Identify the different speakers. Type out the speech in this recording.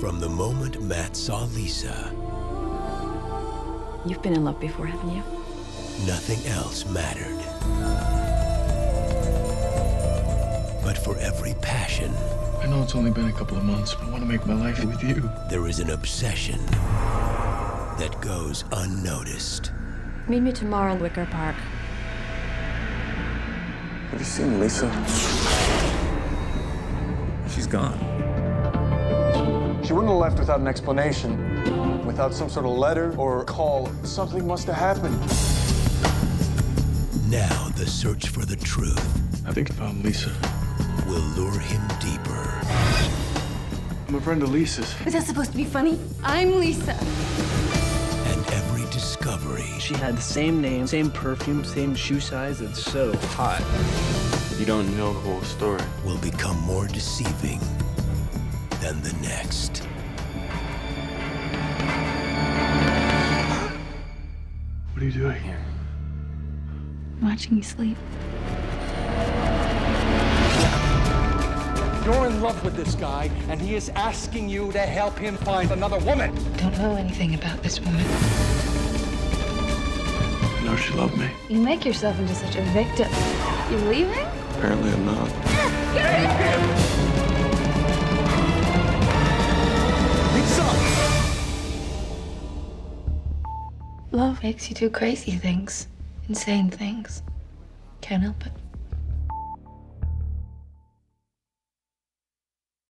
Speaker 1: From the moment Matt saw Lisa,
Speaker 2: You've been in love before, haven't you?
Speaker 1: nothing else mattered. But for every passion,
Speaker 3: I know it's only been a couple of months, but I want to make my life with you.
Speaker 1: there is an obsession that goes unnoticed.
Speaker 2: Meet me tomorrow in Wicker Park.
Speaker 3: Have you seen Lisa?
Speaker 4: She's gone.
Speaker 5: She wouldn't have left without an explanation, without some sort of letter or call. Something must have happened.
Speaker 1: Now the search for the truth
Speaker 3: I think I found Lisa.
Speaker 1: will lure him deeper.
Speaker 3: I'm a friend of Lisa's.
Speaker 6: Is that supposed to be funny? I'm Lisa.
Speaker 1: And every discovery
Speaker 7: She had the same name, same perfume, same shoe size. It's so hot.
Speaker 3: You don't know the whole story.
Speaker 1: will become more deceiving than the next.
Speaker 3: What are you doing here?
Speaker 6: Watching you sleep.
Speaker 8: You're in love with this guy, and he is asking you to help him find another woman.
Speaker 9: Don't know anything about this woman.
Speaker 3: I know she loved me.
Speaker 6: You make yourself into such a victim. You leaving?
Speaker 3: Apparently, I'm not.
Speaker 9: Love makes you do crazy things, insane things. Can't help it.